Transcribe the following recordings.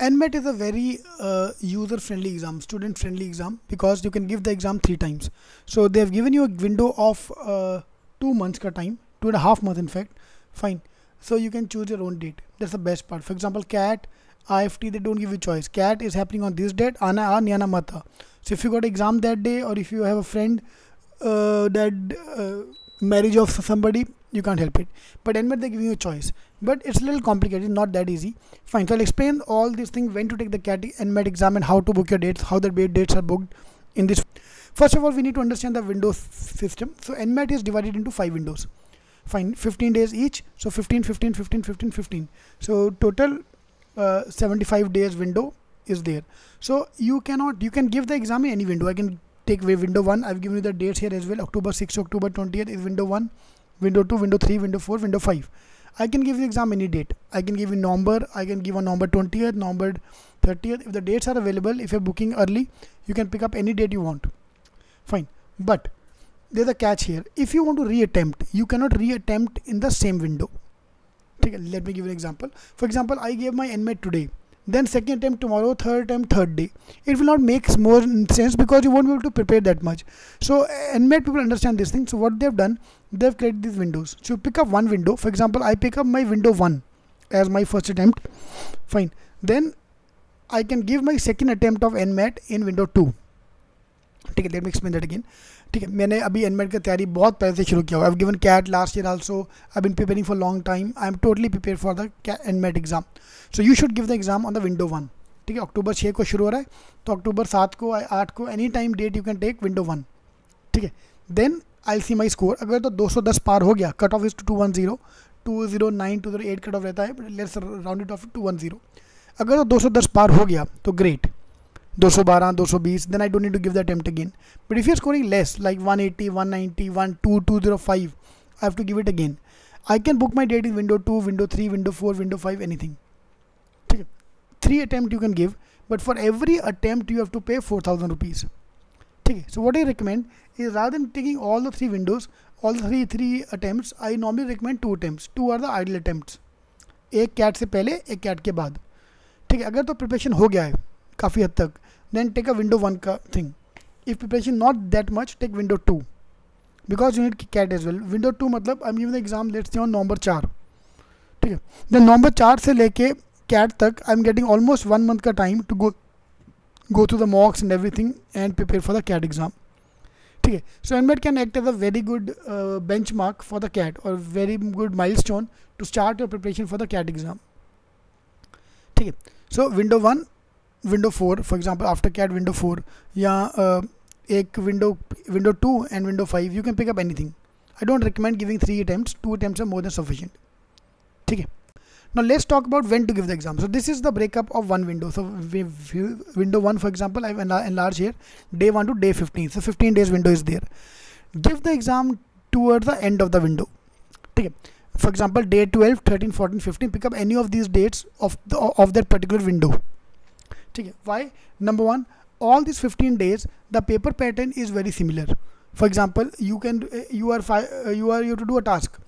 NMAT is a very uh, user friendly exam, student friendly exam because you can give the exam three times. So they have given you a window of uh, two months ka time, two and a half months in fact. Fine. So you can choose your own date. That's the best part. For example, CAT, IFT, they don't give you choice. CAT is happening on this date, Ana A Nyana Mata. So if you got exam that day or if you have a friend uh, that uh, marriage of somebody, you can't help it. But NMAT they're giving you a choice. But it's a little complicated, not that easy. Fine. So I'll explain all these things, when to take the CAT NMAT exam and how to book your dates, how the dates are booked in this. First of all, we need to understand the Windows system. So NMAT is divided into five windows. Fine, 15 days each. So 15, 15, 15, 15, 15. So total uh, 75 days window is there. So you cannot, you can give the exam in any window. I can take window 1. I've given you the dates here as well. October 6 October 20th is window 1 window 2 window 3 window 4 window 5 I can give you exam any date. I can give you number I can give a number 20th November 30th if the dates are available if you're booking early you can pick up any date you want. Fine. But there's a catch here. If you want to reattempt you cannot reattempt in the same window. Okay let me give you an example. For example I gave my NMAT today then second attempt tomorrow third attempt third day. It will not make more sense because you won't be able to prepare that much. So eh, NMAT people understand this thing so what they've done they've created these windows. So pick up one window. For example I pick up my window 1 as my first attempt. Fine. Then I can give my second attempt of NMAT in window 2 ठीक है let me explain that again ठीक है, मैंने अभी NMAT की तैयारी बहुत पहले से शुरू किया हुआ I given CAT last year also I been preparing for long time I am totally prepare for the NMAT exam so you should give the exam on the window one ठीक है अक्टूबर छः को शुरू हो रहा है तो अक्टूबर सात को, आठ को any time date you can take window one ठीक है then I C my score अगर तो 210 पार हो गया cut off is two one zero two zero nine two zero eight cut off रहता है let's round it off two one zero अगर तो 210 पार हो गया तो great 212 220 then I don't need to give the attempt again but if you're scoring less like 180 190 12 205 I have to give it again I can book my date in window 2 window 3 window 4 window 5 anything three attempt you can give but for every attempt you have to pay 4000 rupees okay. so what I recommend is rather than taking all the three windows all the three three attempts I normally recommend two attempts two are the ideal attempts एक CAT से पहले एक cat के बाद ठीक है अगर तो प्रिपरेशन हो गया है काफ़ी हद तक then take a window 1 thing. If preparation not that much, take window 2 because you need cat as well. Window 2 मतलब I am giving the exam let's say on November चार ठीक है? देन नवंबर चार से लेके कैट तक I am getting almost one month का time to go go through the mocks and everything and prepare for the CAT exam ठीक है? So NMAT can act as a very good benchmark for the CAT और very good milestone to start your preparation for the CAT exam ठीक है? So window one four for example after CAT window four या एक window window two and window five you can pick up anything I don't recommend giving three attempts to attempts are more than sufficient ठीक है now let's talk about when to give the exam so this is the breakup of one window so window 1 for example i've enlarged here day 1 to day 15 so 15 days window is there give the exam towards the end of the window okay for example day 12 13 14 15 pick up any of these dates of the of that particular window ठीक है why number one all these 15 days the paper pattern is very similar for example you can uh, you are uh, you are you to do a task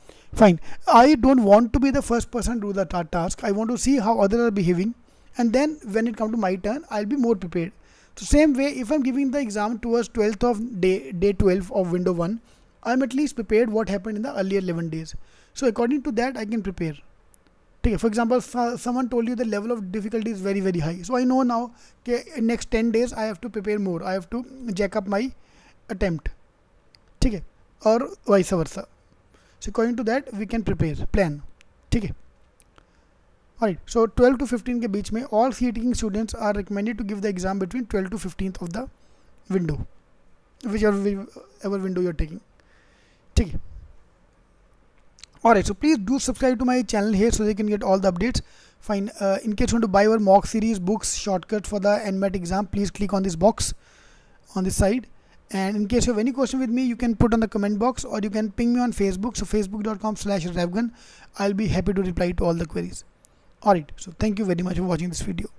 fine i don't want to be the first person to do the ta task i want to see how others are behaving and then when it comes to my turn i'll be more prepared so same way if i'm giving the exam towards 12th of day day 12 of window 1 i'm at least prepared what happened in the earlier 11 days so according to that i can prepare ठीक है for example someone told you the level of difficulty is very very high so I know now के next ten days I have to prepare more I have to jack up my attempt ठीक है और vice versa so according to that we can prepare plan ठीक है right so twelve to fifteen के बीच में all C taking students are recommended to give the exam between twelve to fifteen of the window whichever window you are taking ठीक है alright so please do subscribe to my channel here so they can get all the updates. Fine uh, in case you want to buy our mock series books shortcut for the NMAT exam please click on this box on this side. And in case you have any question with me you can put on the comment box or you can ping me on facebook. So facebook.com slash revgun. I'll be happy to reply to all the queries. Alright so thank you very much for watching this video